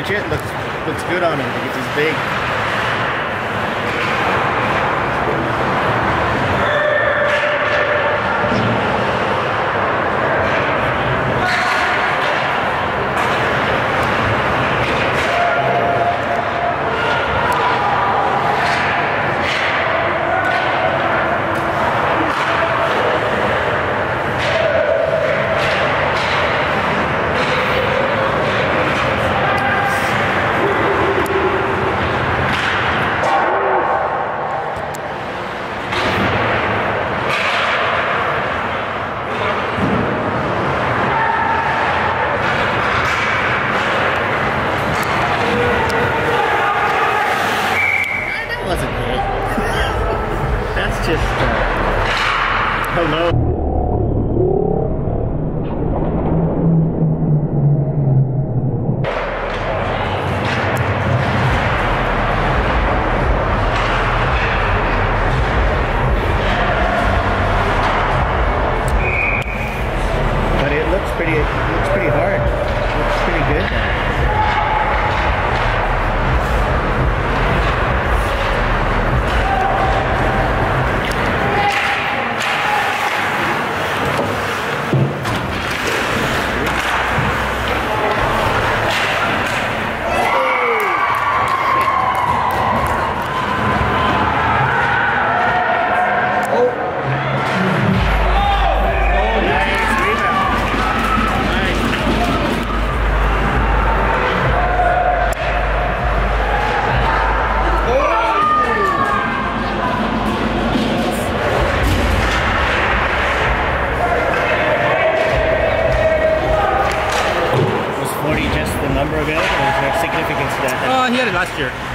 The looks looks good on him because he's big.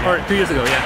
Or two years ago. Yeah.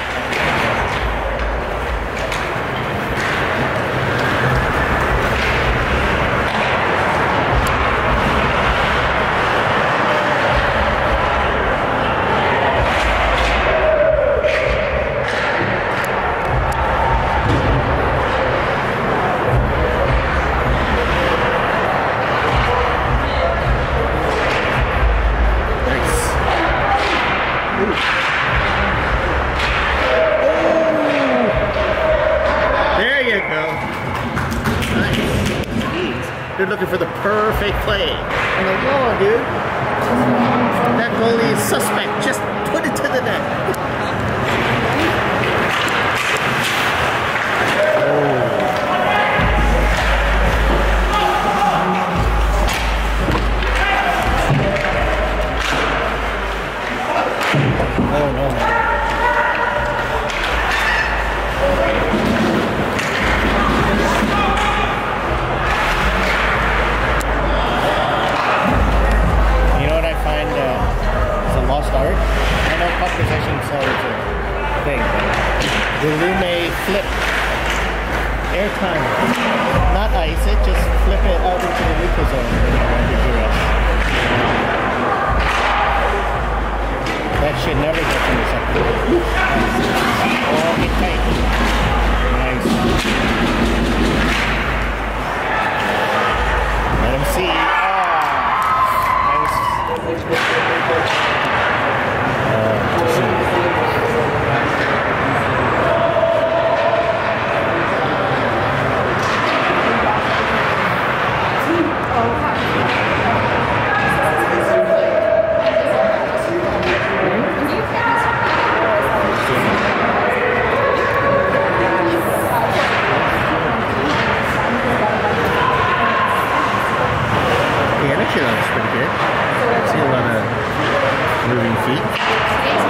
Looking for the perfect play. I'm like, whoa, dude. That goalie is suspect. Just put it to the net. Airtime, not ice it, just flip it out into the neutral zone. That shit never gets in the second. Oh, get tight. Nice. Let him see. Ah, nice. Yeah, that shit looks pretty good. I see a lot of moving feet.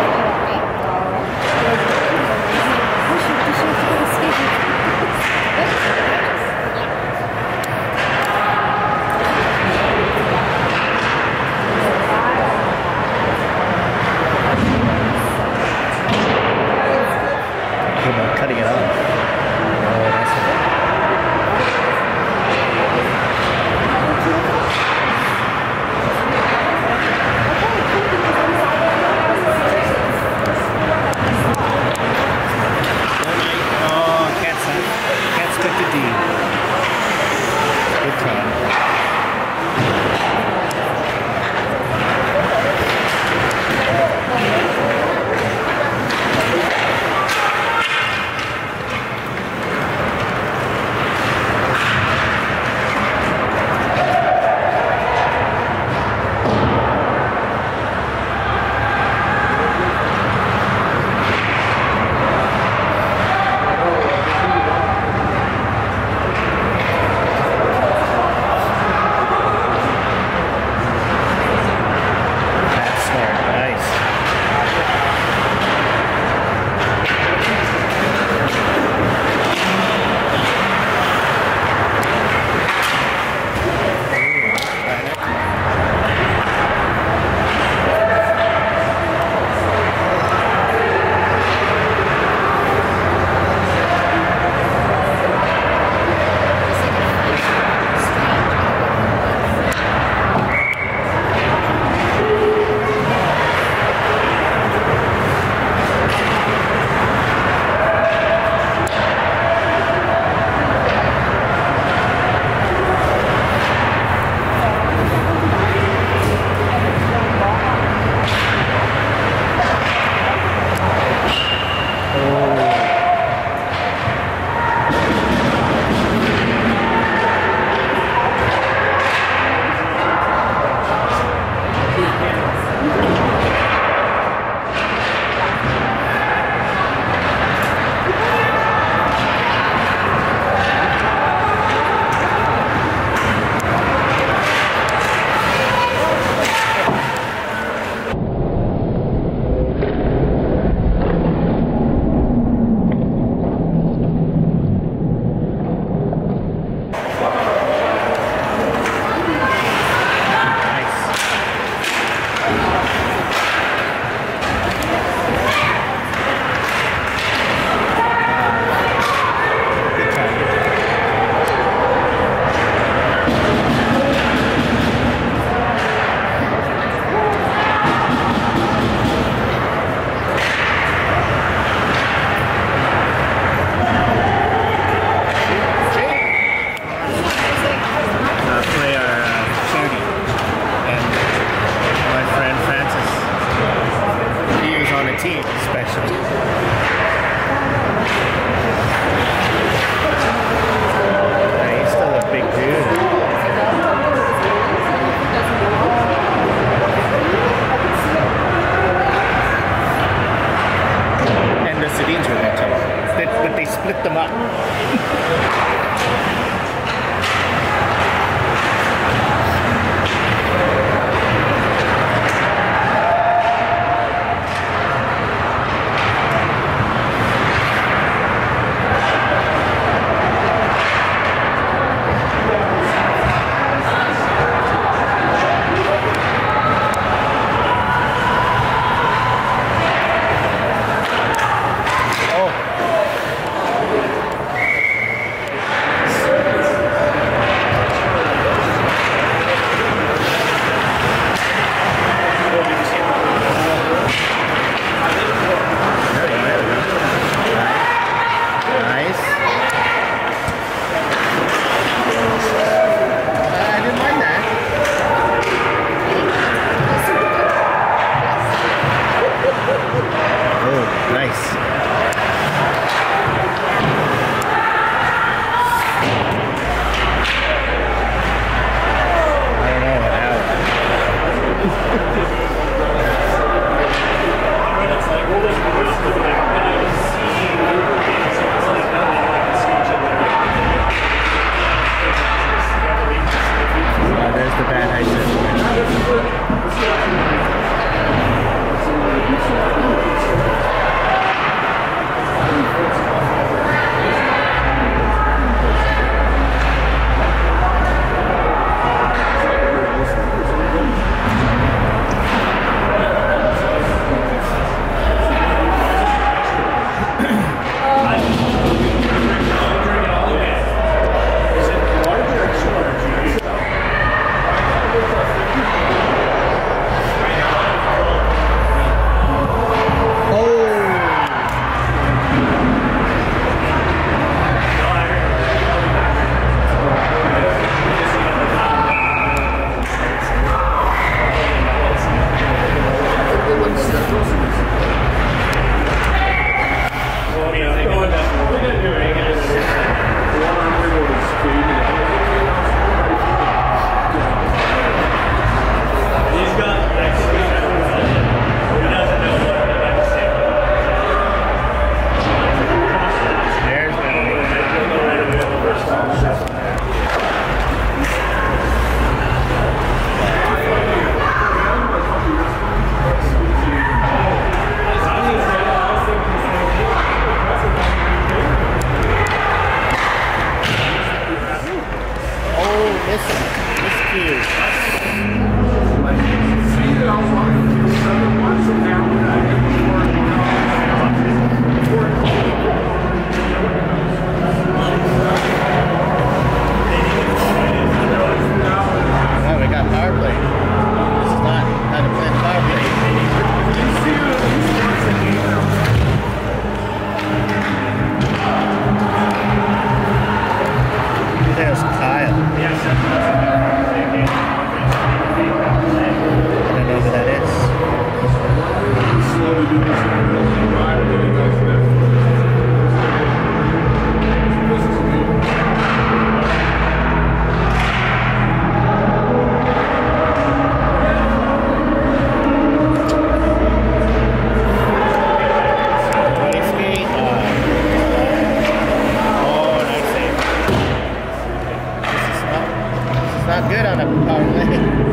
esperando a culpa, né?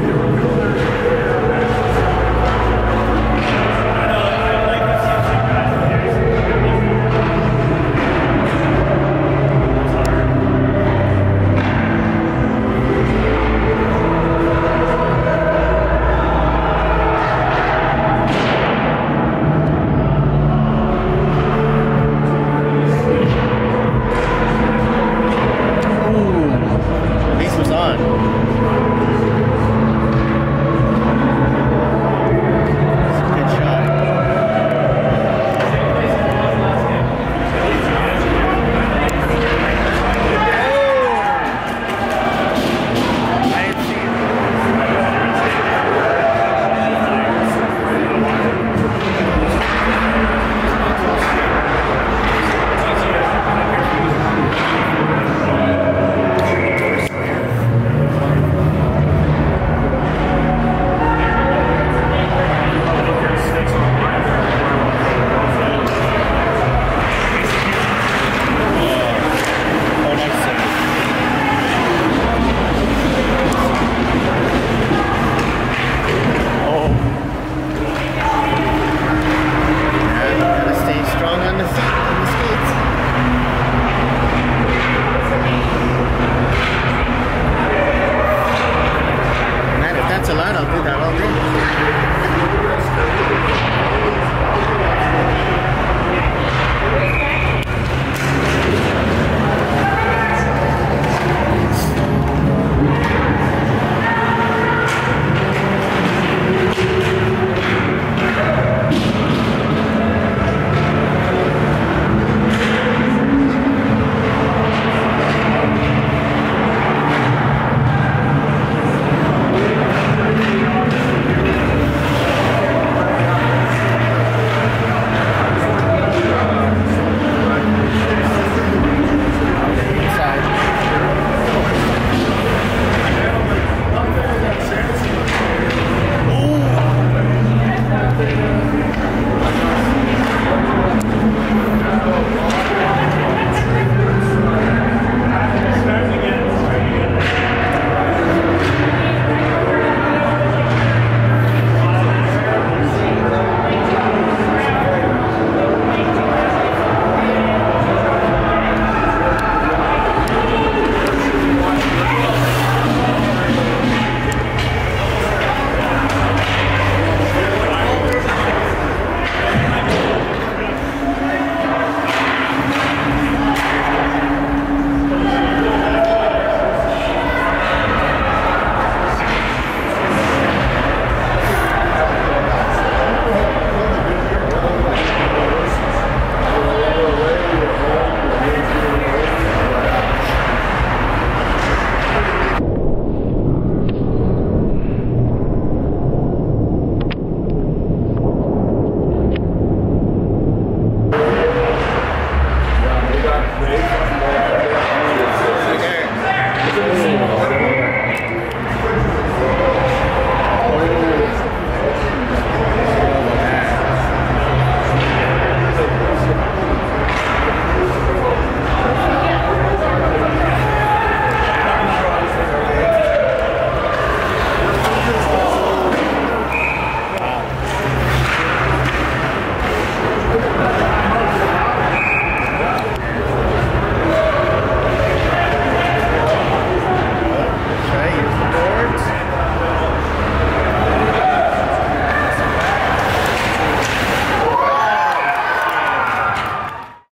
အဲ့ဒါပြတာတော့